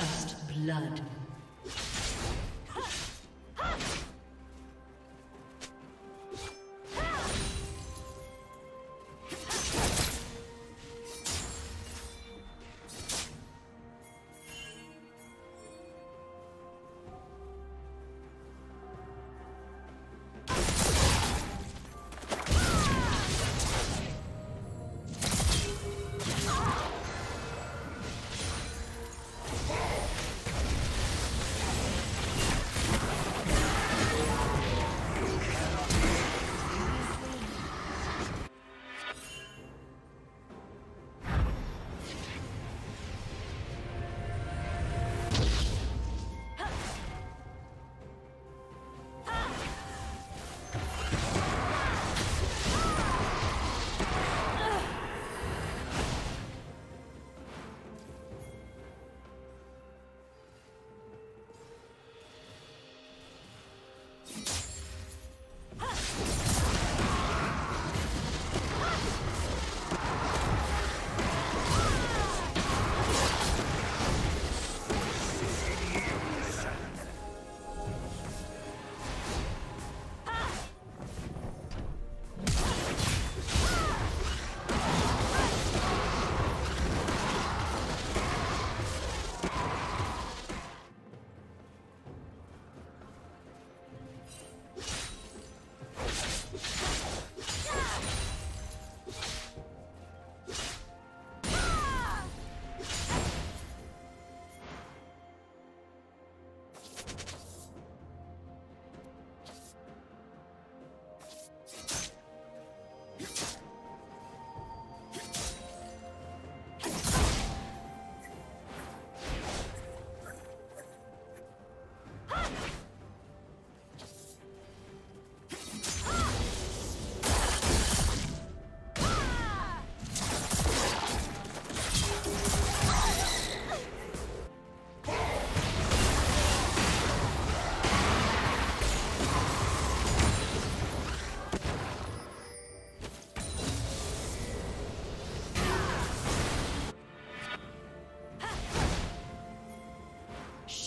First blood.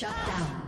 Shut down.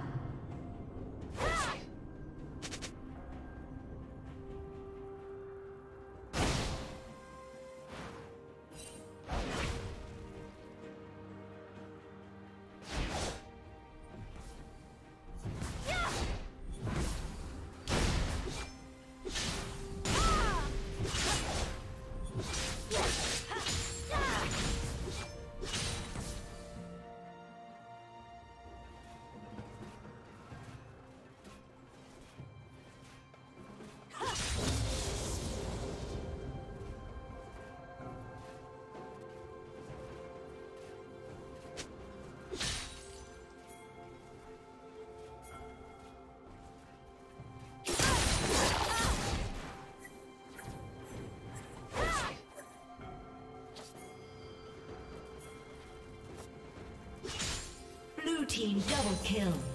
Team double kill.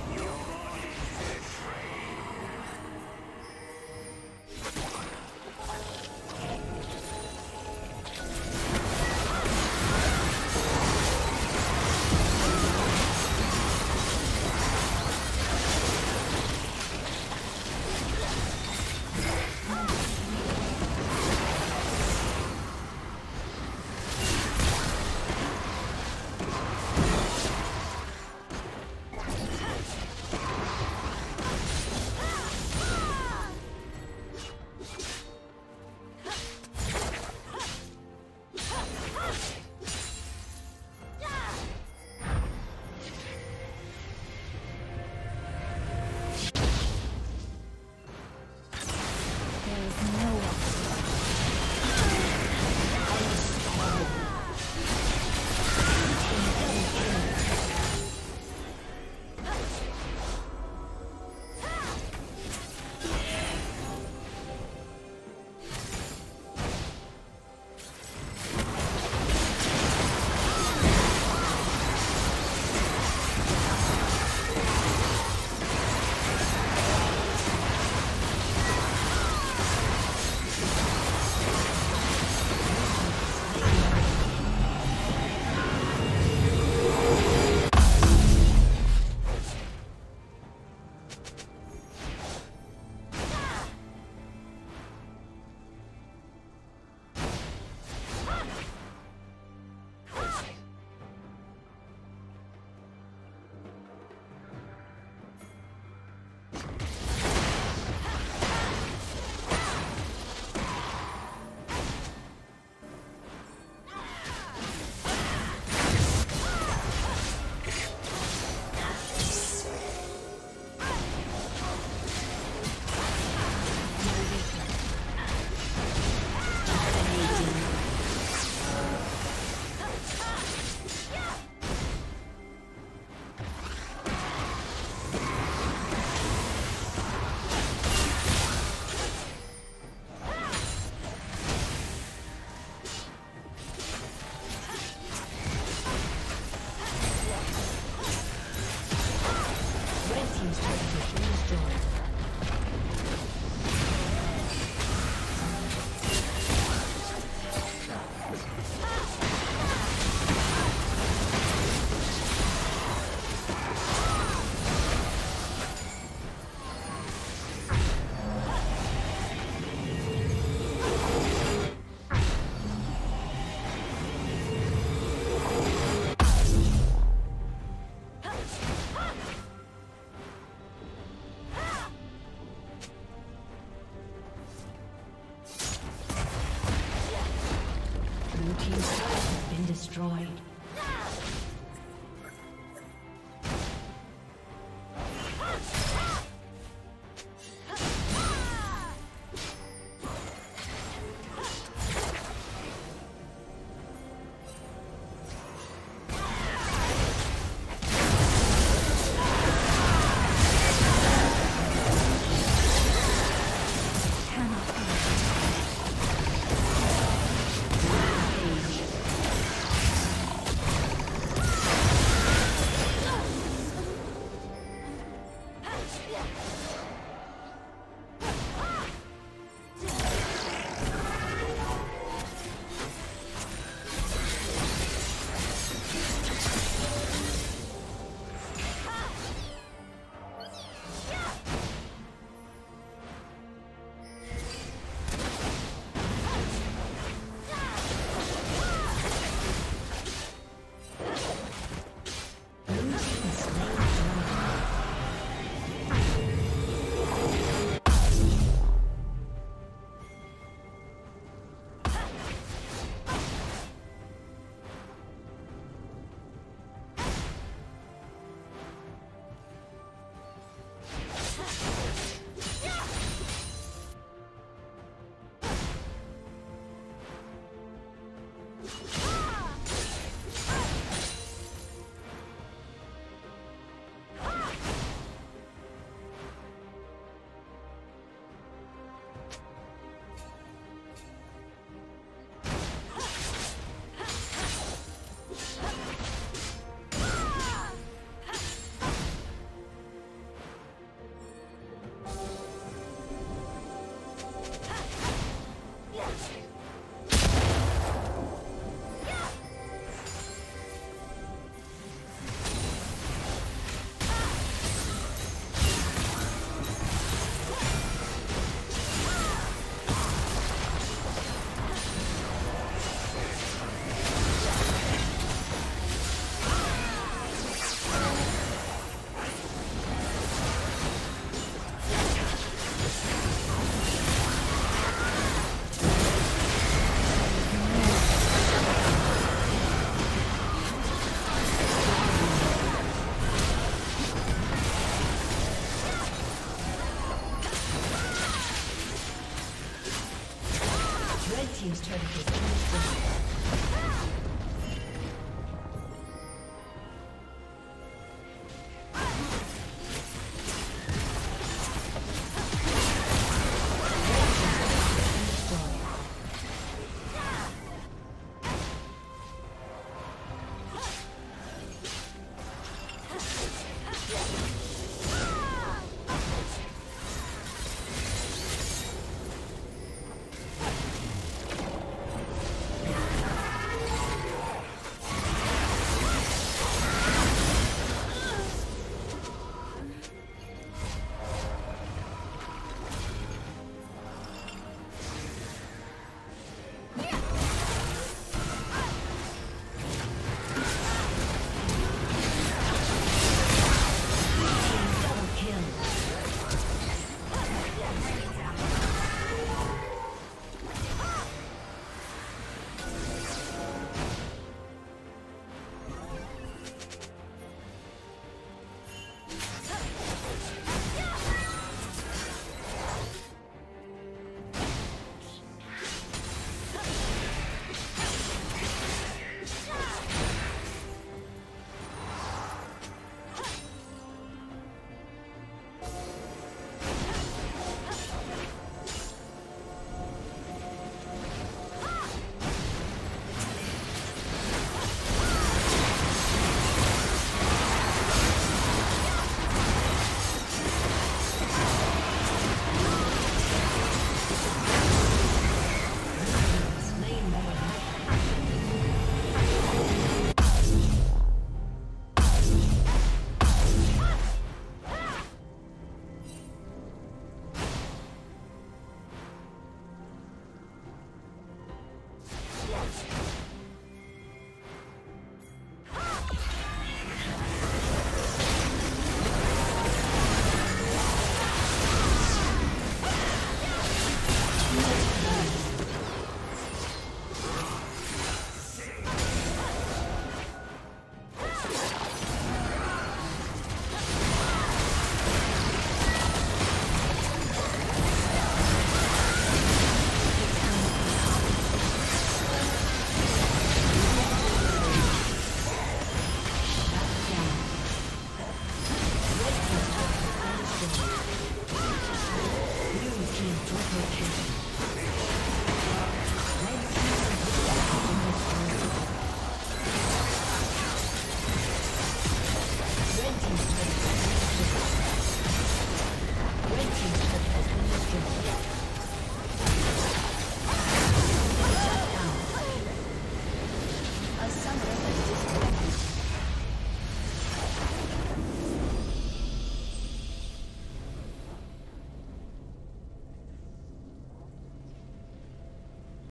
Destroyed.